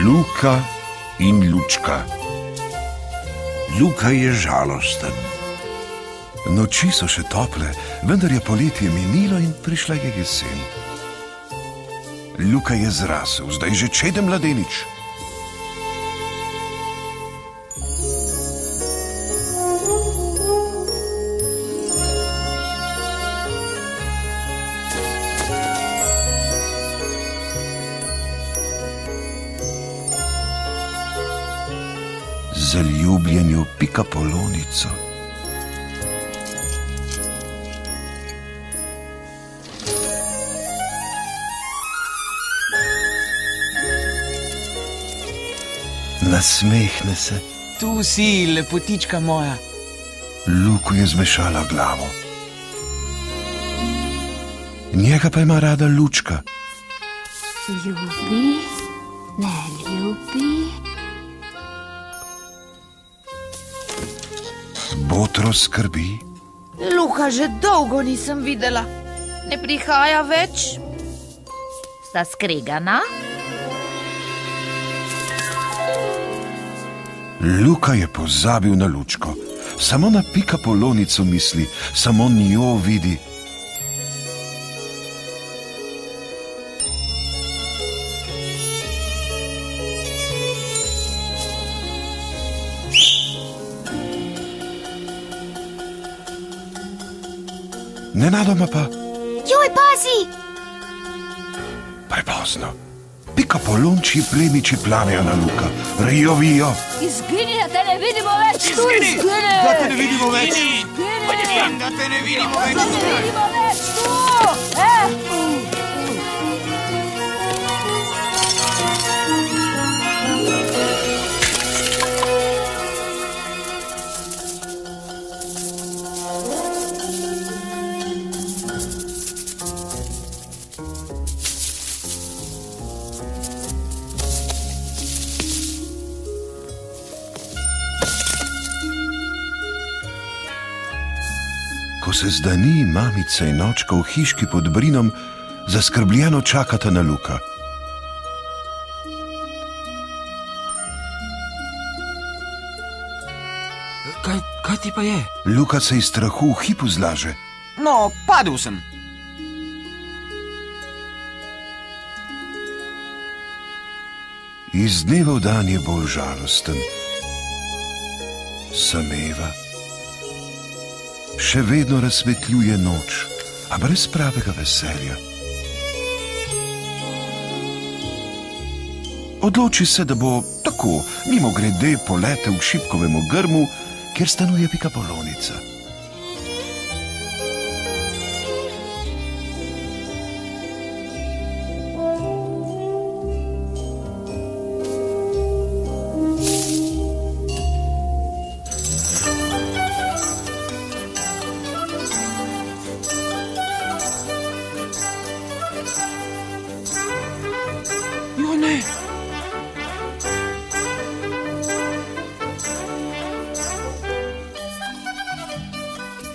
Luka in Lučka. Luka je žalosten. Noči so še tople, vendar je poletje minilo in prišla je jesen. Luka je zrasel, zdaj že čeden mladenič. Zaljubljenju pika polonico. Nasmehne se, Tu si, lepotička moja. Luku je zmešala glavo. Njega pa ima rada lučka. Ljubi, ne ljubi. Botro skrbi, Luka že dolgo nisem videla. Ne prihaja več. Sta skregana? Luka je pozabil na lučko, samo na pika polonico misli, samo njo vidi. Nenadoma pa Joj, pazi! prepozno. Pika polonči plemiči planejo na luka, rijovijo. Izgini, da te ne vidimo več! Tu Izgini! izgini! Da te ne vidimo več! Izgini! Da te ne vidimo Da več! te ne vidimo več! Tu! Eh! Ko se zdani mamica in očka v hiški pod Brinom, zaskrbljeno čakata na Luka. Kaj, kaj ti pa je? Luka se iz strahu v hipu zlaže. No, padel sem. Iz dneva v dan je bolj žalosten. Sameva. Še vedno razsvetljuje noč, a brez pravega veselja. Odloči se, da bo tako, mimo grede, poletel k šipkovemu grmu, kjer stanuje pika polonica.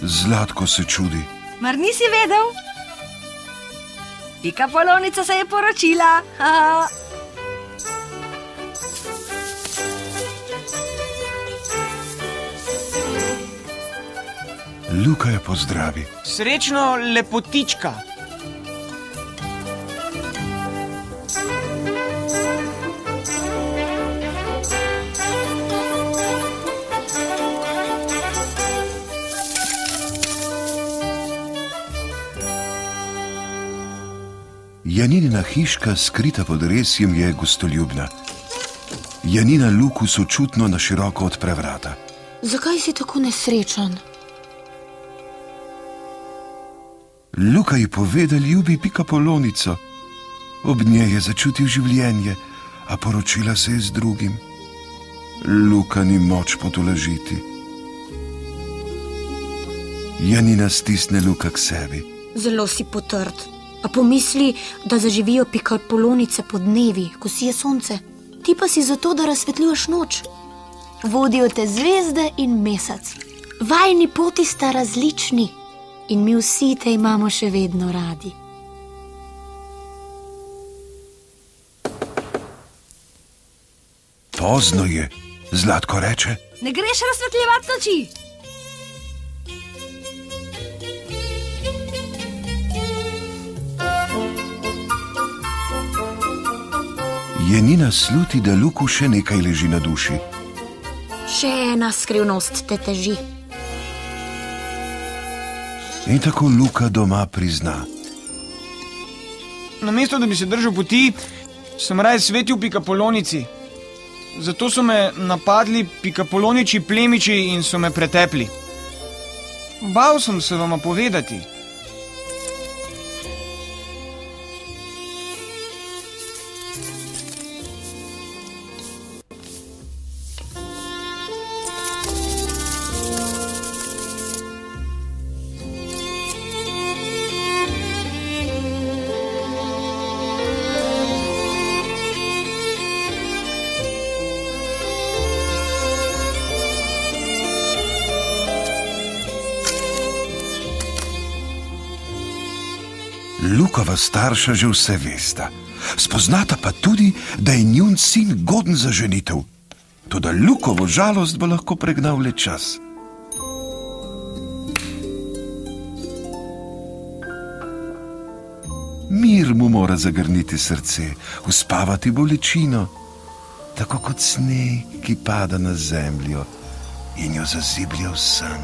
Zlatko se čudi. Mar nisi vedel? Pika polovnica se je poročila. Ha. Luka je pozdravi. Srečno, lepotička. Janinina hiška, skrita pod resjem, je gostoljubna. Janina Luku sočutno na široko odpre vrata. Zakaj si tako nesrečen? Luka ji pove, da ljubi pika polonico. Ob njej je začutil življenje, a poročila se je z drugim. Luka ni moč potolažiti. Janina stisne Luka k sebi. Zelo si potrd. A pomisli, da zaživijo pikapolonice po dnevi, ko si je sonce. Ti pa si zato, da razsvetljuješ noč. Vodijo te zvezde in mesec. Vajni poti sta različni in mi vsi te imamo še vedno radi. Pozno je, Zlatko reče. Ne greš razsvetljevati noči. Je Nina sluti, da Luku še nekaj leži na duši. Še ena skrivnost te teži. In tako Luka doma prizna. Namesto da bi se držal poti, sem raje svetil pikapolonici. Zato so me napadli pikapoloniči plemiči in so me pretepli. Bal sem se vama povedati. Lukova starša že vse vesta. Spoznata pa tudi, da je njun sin goden za ženitev. Toda Lukovo žalost bo lahko pregnal le čas. Mir mu mora zagrniti srce, uspavati bolečino, tako kot sneg, ki pada na zemljo in jo zaziblja v san.